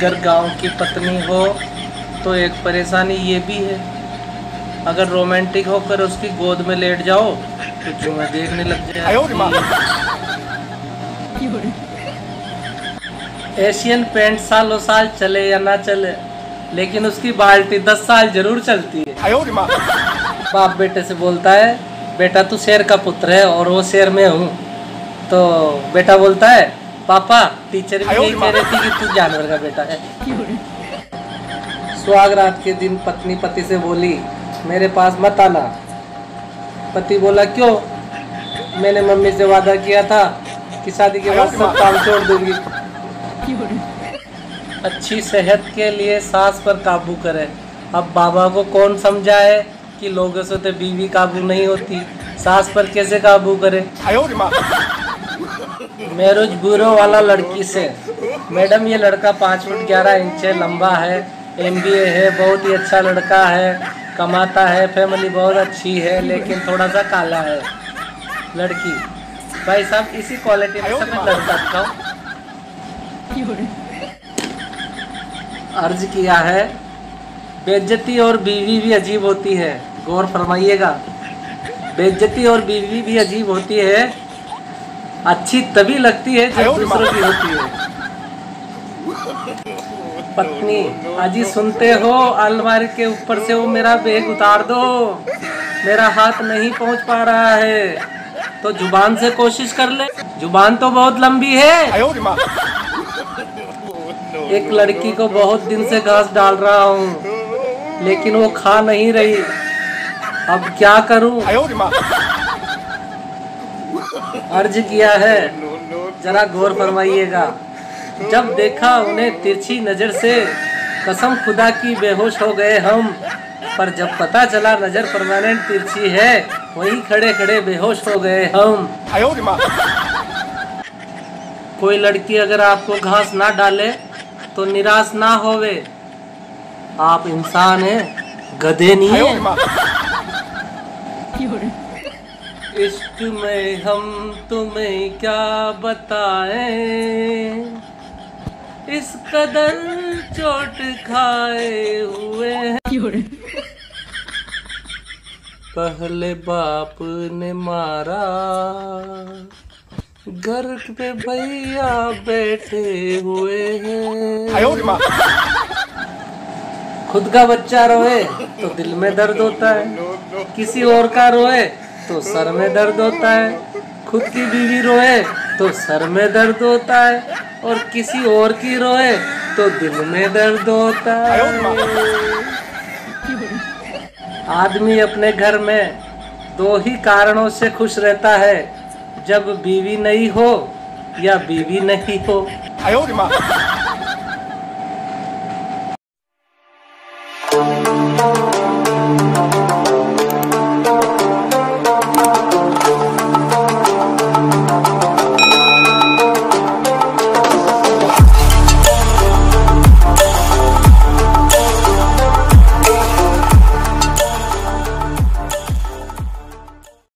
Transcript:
अगर गाँव की पत्नी हो तो एक परेशानी ये भी है। अगर रोमांटिक होकर उसकी गोद में लेट जाओ तो जुए देखने लग जाए एशियन पेंट सालों साल चले या ना चले लेकिन उसकी बाल्टी दस साल ज़रूर चलती है। बाप बेटे से बोलता है बेटा तू शेर का पुत्र है और वो शेर में हूँ। तो बेटा बोलता है पापा टीचर भी यही कह रही थी कि तू जानवर का बेटा है। सुहाग रात के दिन पत्नी पति से बोली मेरे पास मत आना। पति बोला क्यों? मैंने मम्मी से वादा किया था कि शादी के बाद सब काम छोड़ दूँगी। अच्छी सेहत के लिए सांस पर काबू करें। अब बाबा को कौन समझाए कि लोगों से तो बीवी काबू नहीं होती? सांस पर कैसे काबू करे? मैरिज ब्यूरो वाला लड़की से। मैडम, ये लड़का पाँच फुट ग्यारह इंच है, लंबा है एमबीए है, बहुत ही अच्छा लड़का है, कमाता है फैमिली बहुत अच्छी है, लेकिन थोड़ा सा काला है लड़की। भाई साहब, इसी क्वालिटी में सब लड़का दिखाओ अर्ज़ किया है बेज्जती और बीवी भी अजीब होती है, गौर फरमाइएगा। बेज्जती और बीवी भी अजीब होती है अच्छी तभी लगती है जब दूसरों की होती है। पत्नी अजी सुनते हो अलमारी के ऊपर से वो मेरा बैग उतार दो। मेरा हाथ नहीं पहुँच पा रहा है। तो ज़ुबान से कोशिश कर ले। ज़ुबान तो बहुत लंबी है। एक लड़की को बहुत दिन से घास डाल रहा हूँ लेकिन वो खा नहीं रही। अब क्या करूँ? अर्ज़ किया है। जरा गौर फरमाइएगा। जब देखा उन्हें तिरछी नज़र से कसम खुदा की बेहोश हो गए हम। पर जब पता चला नज़र परमानेंट तिरछी है वहीं खड़े खड़े बेहोश हो गए हम। कोई लड़की अगर आपको घास ना डाले तो निराश ना होवे। आप इंसान हैं गधे नहीं है। इश्क में हम तुम्हें क्या बताएँ? इस कदर चोट खाए हुए हैं। पहले बाप ने मारा घर पे भैया बैठे हुए हैं। खुद का बच्चा रोए तो दिल में दर्द होता है किसी और का रोए तो सर में दर्द होता है। खुद की बीवी रोए तो सर में दर्द होता है और किसी और की रोए तो दिल में दर्द होता है। आदमी अपने घर में दो ही कारणों से खुश रहता है, जब बीवी नहीं हो या बीवी नहीं हो।